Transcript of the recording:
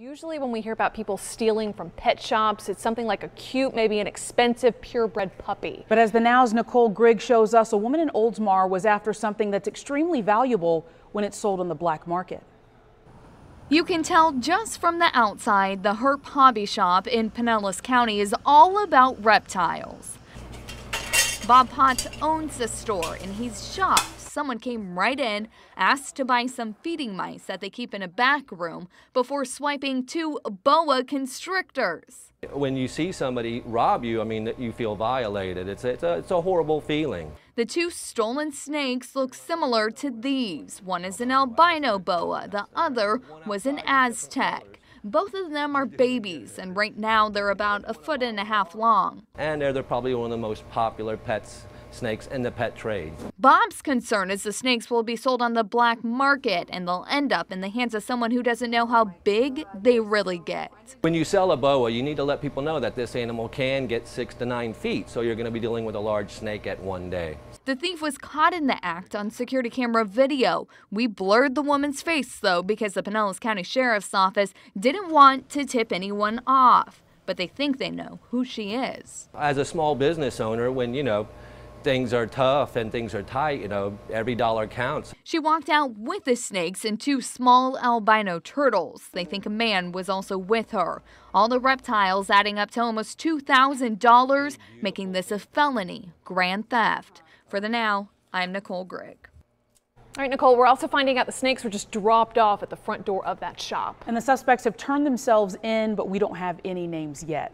Usually when we hear about people stealing from pet shops, it's something like a cute, maybe an expensive purebred puppy. But as the Now's Nicole Grigg shows us, a woman in Oldsmar was after something that's extremely valuable when it's sold on the black market. You can tell just from the outside, the Herp Hobby Shop in Pinellas County is all about reptiles. Bob Potts owns the store and he's shocked someone came right in, asked to buy some feeding mice that they keep in a back room before swiping two boa constrictors. When you see somebody rob you, I mean, you feel violated. It's, it's, a, it's a horrible feeling. The two stolen snakes look similar to these. One is an albino boa, the other was an Aztec. Both of them are babies, and right now they're about a foot and a half long. And they're, they're probably one of the most popular pets snakes in the pet trade. Bob's concern is the snakes will be sold on the black market and they'll end up in the hands of someone who doesn't know how big they really get. When you sell a boa, you need to let people know that this animal can get six to nine feet, so you're going to be dealing with a large snake at one day. The thief was caught in the act on security camera video. We blurred the woman's face, though, because the Pinellas County Sheriff's Office didn't want to tip anyone off. But they think they know who she is. As a small business owner, when, you know, things are tough and things are tight, you know, every dollar counts. She walked out with the snakes and two small albino turtles. They think a man was also with her. All the reptiles adding up to almost $2,000, making this a felony grand theft. For the now, I'm Nicole Grigg. All right, Nicole, we're also finding out the snakes were just dropped off at the front door of that shop. And the suspects have turned themselves in, but we don't have any names yet.